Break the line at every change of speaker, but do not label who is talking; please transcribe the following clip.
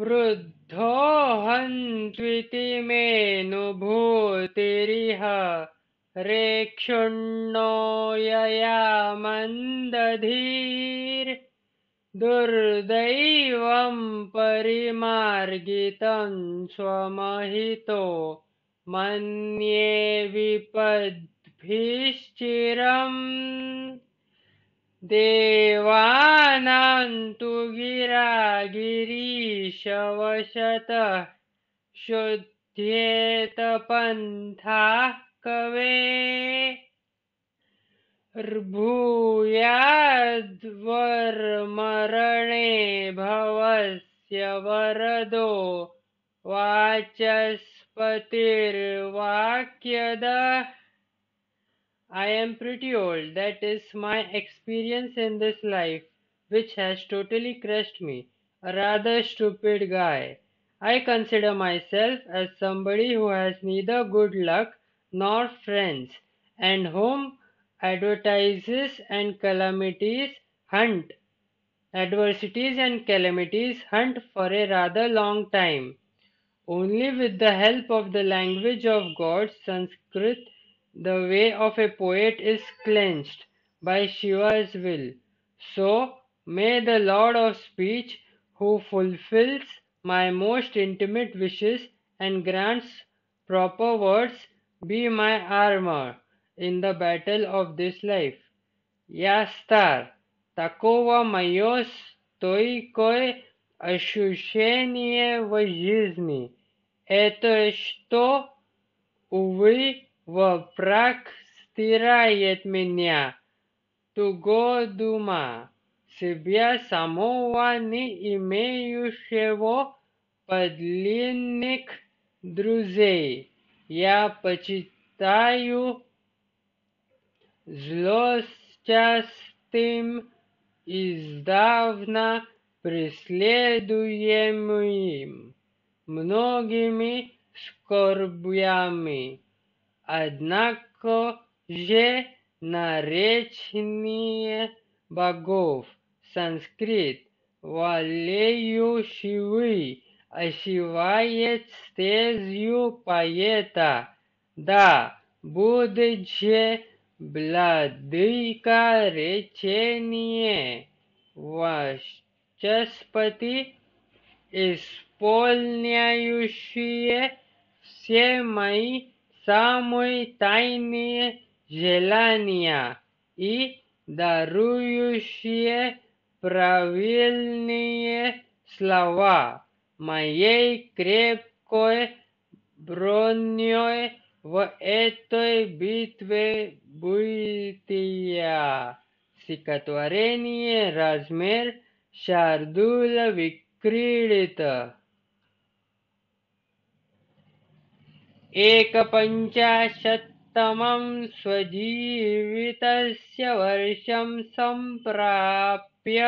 वृद्धोऽहन्त्विति मेऽनुभूतिरिह रेक्षुण्णो यया मन्दधीर् दुर्दैवं परिमार्गितं स्वमहितो मन्ये विपद्भिश्चिरम् देवानां गिरीशवशतः शुध्येत पन्थाः कवे भूयाद्वरमरणे भवस्य वरदो वाचस्पतिर्वाक्यदः I am pretty old. That is my experience in this life, which has totally crushed me. A rather stupid guy. I consider myself as somebody who has neither good luck nor friends, and whom advertises and calamities hunt. Adversities and calamities hunt for a rather long time. Only with the help of the language of God, Sanskrit, the way of a poet is cleansed by Shiva's will. So may the Lord of Speech, who fulfills my most intimate wishes and grants proper words, be my armor in the battle of this life. Yastar, такого мое стойкое ощущение в жизни. Это что, увы, враг стирает меня, тугодума, Себя самого не имеющего подлинных друзей. Я почитаю злосчастым издавна преследуемым многими скорбями. Однако же наречение богов санскрит. Валеющий ошивает стезю поэта, да, же владыка речение вачаспати, исполняющие все мои самые тайные желания и дарующие правильные слова моей крепкой броней в этой битве бытия. Стихотворение размер शार्दूल विक्रीडित एकपञ्चाशत्तमं स्वजीवितस्य वर्षं सम्प्राप्य